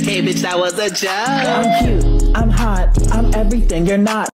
Hey, bitch, that was a joke. I'm cute, I'm hot, I'm everything you're not.